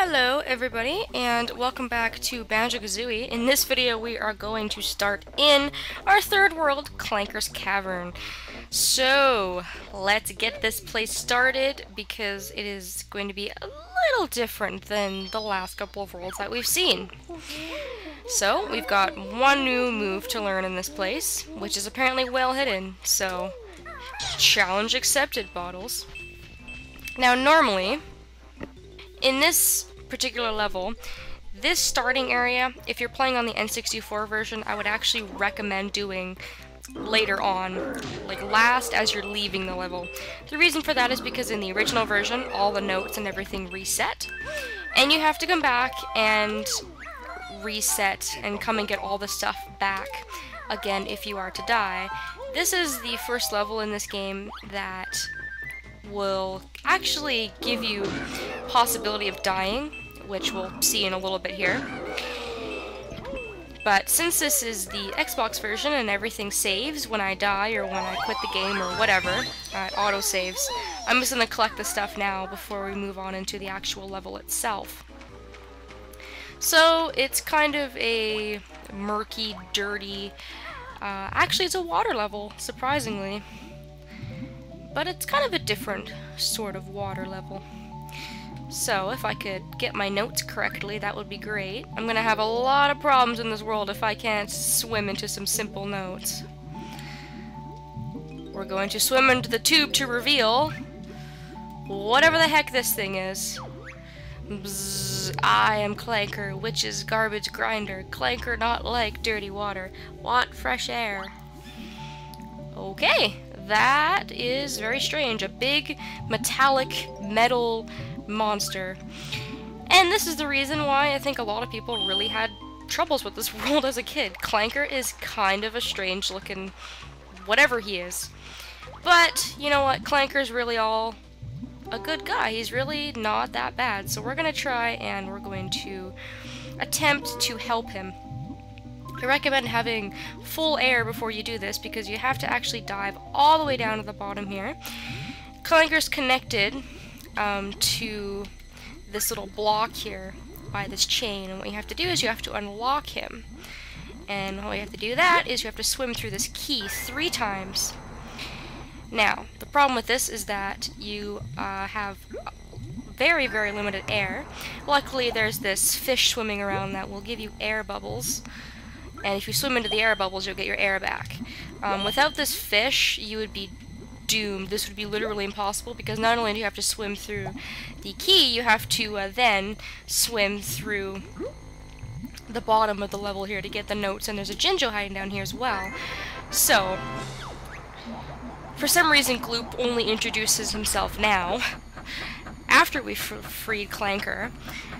Hello everybody and welcome back to Banjo-Kazooie. In this video we are going to start in our third world, Clanker's Cavern. So, let's get this place started because it is going to be a little different than the last couple of worlds that we've seen. So, we've got one new move to learn in this place, which is apparently well hidden, so challenge accepted, Bottles. Now normally, in this particular level, this starting area, if you're playing on the N64 version, I would actually recommend doing later on, like last as you're leaving the level. The reason for that is because in the original version, all the notes and everything reset, and you have to come back and reset and come and get all the stuff back again if you are to die. This is the first level in this game that will actually give you possibility of dying, which we'll see in a little bit here. But since this is the Xbox version and everything saves when I die or when I quit the game or whatever, uh, auto saves, I'm just going to collect the stuff now before we move on into the actual level itself. So it's kind of a murky, dirty, uh, actually it's a water level, surprisingly but it's kind of a different sort of water level. So, if I could get my notes correctly, that would be great. I'm gonna have a lot of problems in this world if I can't swim into some simple notes. We're going to swim into the tube to reveal whatever the heck this thing is. Bzz, I am Clanker, witch's garbage grinder. Clanker not like dirty water. Want fresh air. Okay, that is very strange. A big metallic metal monster. And this is the reason why I think a lot of people really had troubles with this world as a kid. Clanker is kind of a strange looking whatever he is. But, you know what, Clanker's really all a good guy. He's really not that bad. So we're going to try and we're going to attempt to help him. I recommend having full air before you do this because you have to actually dive all the way down to the bottom here. Clanker's connected um, to this little block here by this chain and what you have to do is you have to unlock him. And all you have to do that is you have to swim through this key three times. Now, the problem with this is that you uh, have very, very limited air. Luckily, there's this fish swimming around that will give you air bubbles and if you swim into the air bubbles, you'll get your air back. Um, without this fish, you would be doomed. This would be literally impossible because not only do you have to swim through the key, you have to uh, then swim through the bottom of the level here to get the notes, and there's a Jinjo hiding down here as well. So, for some reason, Gloop only introduces himself now, after we've freed Clanker.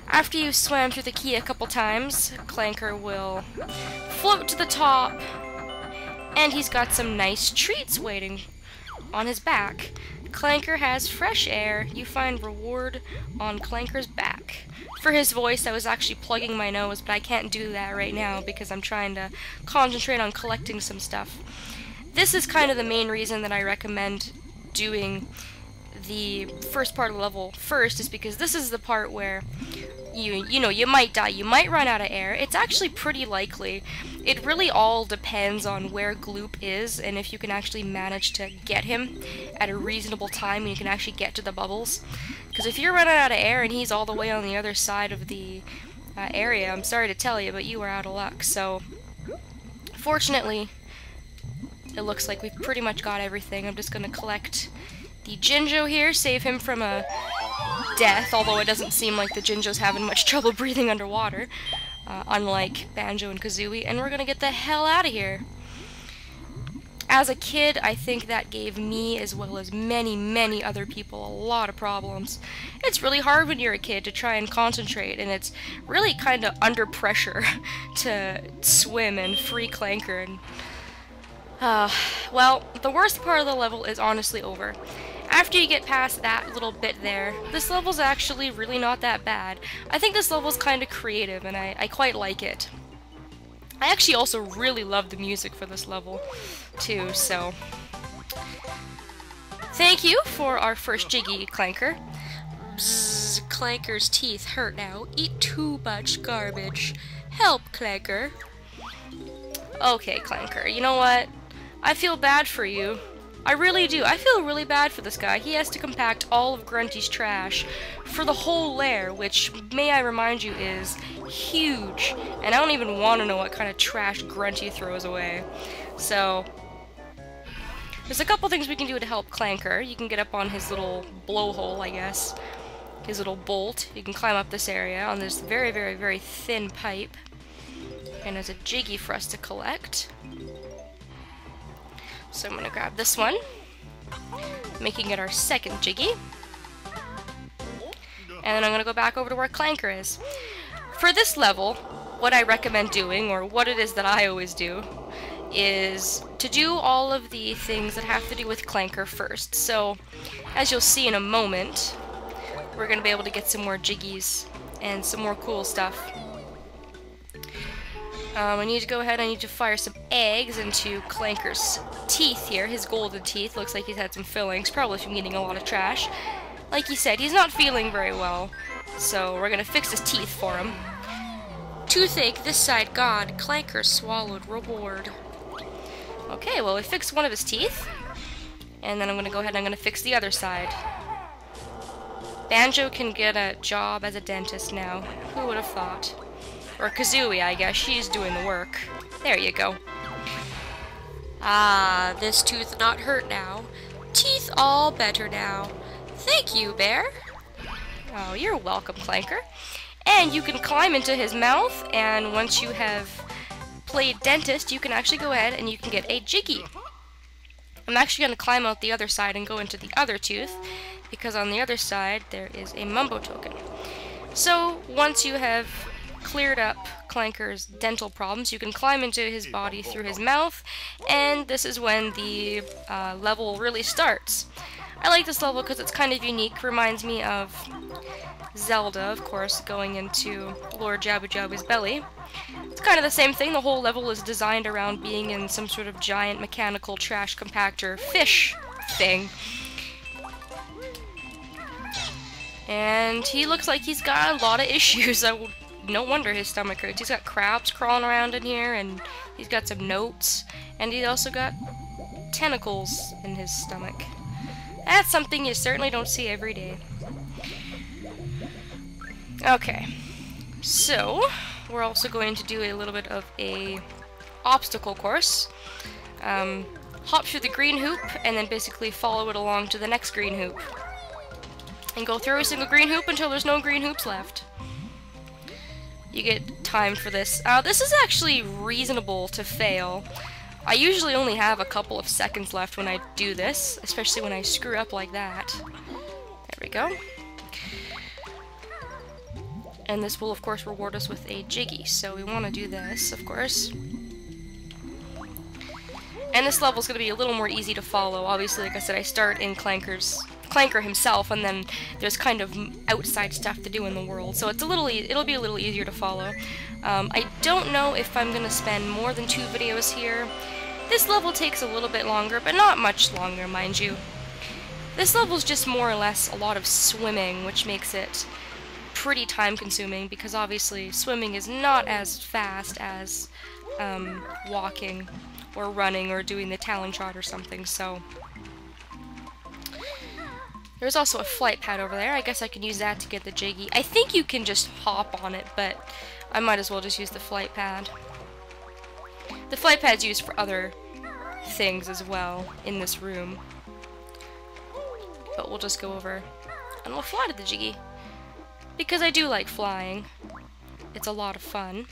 After you swam through the key a couple times, Clanker will float to the top, and he's got some nice treats waiting on his back. Clanker has fresh air. You find reward on Clanker's back. For his voice, I was actually plugging my nose, but I can't do that right now because I'm trying to concentrate on collecting some stuff. This is kind of the main reason that I recommend doing the first part of the level first is because this is the part where you you know you might die you might run out of air. It's actually pretty likely. It really all depends on where gloop is and if you can actually manage to get him at a reasonable time and you can actually get to the bubbles. Because if you're running out of air and he's all the way on the other side of the uh, area I'm sorry to tell you but you are out of luck. So fortunately it looks like we've pretty much got everything. I'm just gonna collect the Jinjo here, save him from a death, although it doesn't seem like the Jinjo's having much trouble breathing underwater, uh, unlike Banjo and Kazooie, and we're gonna get the hell out of here. As a kid, I think that gave me, as well as many, many other people, a lot of problems. It's really hard when you're a kid to try and concentrate, and it's really kind of under pressure to swim and free Clanker. And, uh, well, the worst part of the level is honestly over. After you get past that little bit there, this level's actually really not that bad. I think this level's kind of creative, and I, I quite like it. I actually also really love the music for this level, too, so... Thank you for our first Jiggy Clanker. Bzz, Clanker's teeth hurt now. Eat too much garbage. Help, Clanker. Okay, Clanker, you know what? I feel bad for you. I really do. I feel really bad for this guy. He has to compact all of Grunty's trash for the whole lair, which, may I remind you, is huge. And I don't even want to know what kind of trash Grunty throws away. So, there's a couple things we can do to help Clanker. You can get up on his little blowhole, I guess. His little bolt. You can climb up this area on this very, very, very thin pipe. And there's a Jiggy for us to collect. So I'm gonna grab this one, making it our second Jiggy. And then I'm gonna go back over to where Clanker is. For this level, what I recommend doing, or what it is that I always do, is to do all of the things that have to do with Clanker first. So, as you'll see in a moment, we're going to be able to get some more jiggies and some more cool stuff. Um, I need to go ahead, I need to fire some eggs into Clanker's teeth here. His golden teeth. Looks like he's had some fillings, probably from eating a lot of trash. Like he said, he's not feeling very well, so we're to fix his teeth for him. Toothache this side gone, Clanker swallowed reward. Okay, well we fixed one of his teeth. And then I'm gonna go ahead and I'm gonna fix the other side. Banjo can get a job as a dentist now. Who would have thought? Or Kazooie, I guess. She's doing the work. There you go. Ah, this tooth not hurt now. Teeth all better now. Thank you, Bear. Oh, you're welcome, Clanker. And you can climb into his mouth, and once you have played dentist, you can actually go ahead and you can get a Jiggy. I'm actually going to climb out the other side and go into the other tooth, because on the other side there is a Mumbo token. So, once you have cleared up Clanker's dental problems, you can climb into his body through his mouth, and this is when the uh, level really starts. I like this level because it's kind of unique, reminds me of Zelda, of course, going into Lord Jabu Jabu's belly. It's kind of the same thing, the whole level is designed around being in some sort of giant mechanical trash compactor fish thing. And he looks like he's got a lot of issues. I no wonder his stomach hurts. He's got crabs crawling around in here, and he's got some notes, and he's also got tentacles in his stomach. That's something you certainly don't see every day. Okay, so we're also going to do a little bit of a obstacle course. Um, hop through the green hoop, and then basically follow it along to the next green hoop. And go through a single green hoop until there's no green hoops left. You get time for this. Uh, this is actually reasonable to fail. I usually only have a couple of seconds left when I do this, especially when I screw up like that. There we go. And this will, of course, reward us with a Jiggy, so we want to do this, of course. And this level is going to be a little more easy to follow. Obviously, like I said, I start in Clanker's Clanker himself, and then there's kind of outside stuff to do in the world. So it's a little, e it'll be a little easier to follow. Um, I don't know if I'm gonna spend more than two videos here. This level takes a little bit longer, but not much longer, mind you. This level's just more or less a lot of swimming, which makes it pretty time consuming because obviously swimming is not as fast as um, walking or running or doing the talon trot or something, so... There's also a flight pad over there. I guess I can use that to get the Jiggy. I think you can just hop on it, but I might as well just use the flight pad. The flight pad's used for other things as well in this room. But we'll just go over and we'll fly to the Jiggy. Because I do like flying. It's a lot of fun.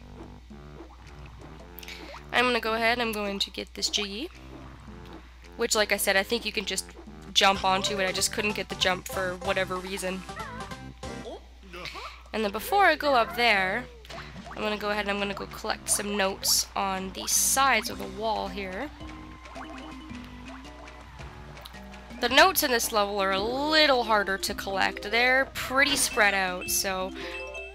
I'm gonna go ahead I'm going to get this Jiggy. Which, like I said, I think you can just jump onto it. I just couldn't get the jump for whatever reason. And then before I go up there, I'm gonna go ahead and I'm gonna go collect some notes on the sides of the wall here. The notes in this level are a little harder to collect. They're pretty spread out, so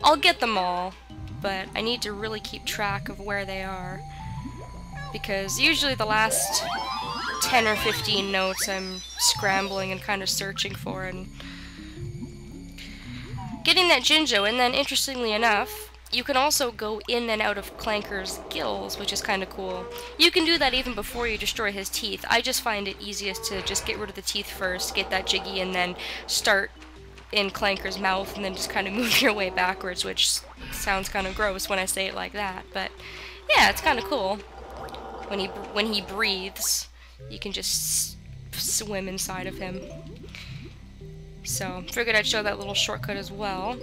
I'll get them all, but I need to really keep track of where they are. Because usually the last 10 or 15 notes I'm scrambling and kind of searching for, and getting that Jinjo, and then interestingly enough, you can also go in and out of Clanker's gills, which is kind of cool. You can do that even before you destroy his teeth. I just find it easiest to just get rid of the teeth first, get that Jiggy, and then start in Clanker's mouth, and then just kind of move your way backwards, which sounds kind of gross when I say it like that. But yeah, it's kind of cool. When he when he breathes, you can just swim inside of him. So, figured I'd show that little shortcut as well.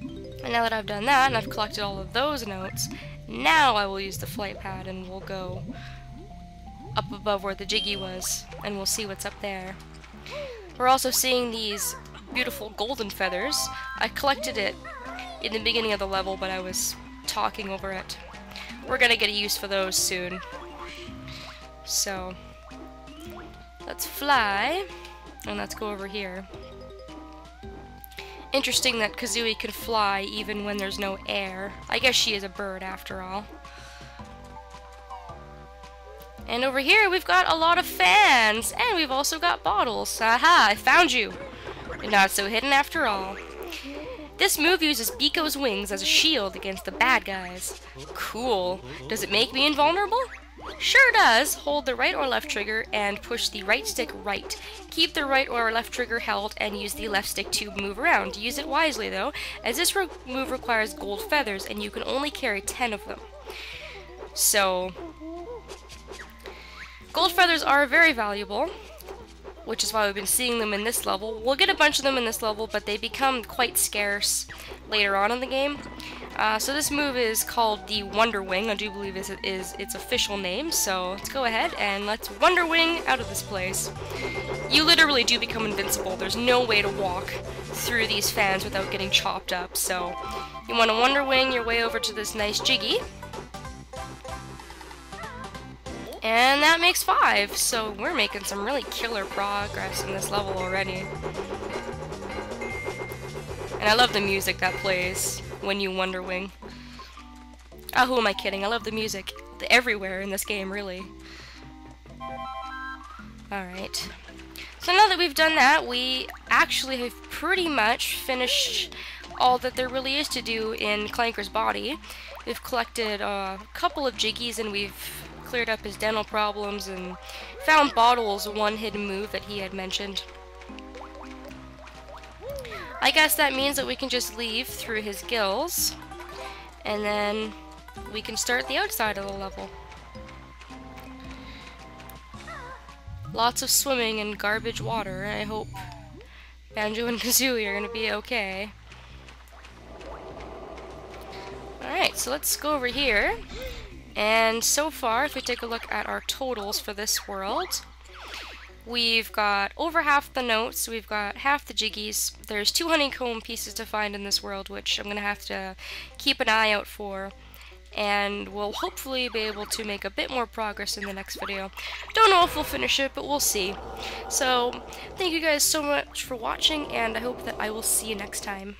And now that I've done that, and I've collected all of those notes, now I will use the flight pad and we'll go up above where the Jiggy was, and we'll see what's up there. We're also seeing these beautiful golden feathers. I collected it in the beginning of the level, but I was talking over it. We're gonna get a use for those soon. So, let's fly, and let's go over here. Interesting that Kazooie can fly even when there's no air. I guess she is a bird after all. And over here we've got a lot of fans, and we've also got bottles. Aha, I found you! You're not so hidden after all. This move uses Biko's wings as a shield against the bad guys. Cool. Does it make me invulnerable? Sure does. Hold the right or left trigger and push the right stick right. Keep the right or left trigger held and use the left stick to move around. Use it wisely though, as this re move requires gold feathers and you can only carry 10 of them. So, gold feathers are very valuable, which is why we've been seeing them in this level. We'll get a bunch of them in this level, but they become quite scarce later on in the game. Uh, so this move is called the Wonder Wing. I do believe is is its official name. So let's go ahead and let's Wonder Wing out of this place. You literally do become invincible. There's no way to walk through these fans without getting chopped up. So you want to Wonder Wing your way over to this nice Jiggy. And that makes five, so we're making some really killer progress in this level already. And I love the music that plays when you Wonder Wing. Oh, who am I kidding? I love the music everywhere in this game, really. Alright. So now that we've done that, we actually have pretty much finished all that there really is to do in Clanker's body. We've collected a couple of Jiggies and we've cleared up his dental problems and found Bottle's one hidden move that he had mentioned. I guess that means that we can just leave through his gills, and then we can start the outside of the level. Lots of swimming in garbage water. I hope Banjo and Kazooie are going to be okay. Alright, so let's go over here. And so far, if we take a look at our totals for this world, We've got over half the notes, we've got half the jiggies. There's two honeycomb pieces to find in this world, which I'm going to have to keep an eye out for. And we'll hopefully be able to make a bit more progress in the next video. Don't know if we'll finish it, but we'll see. So, thank you guys so much for watching, and I hope that I will see you next time.